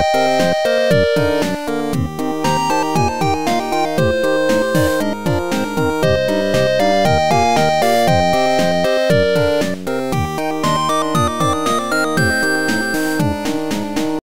Música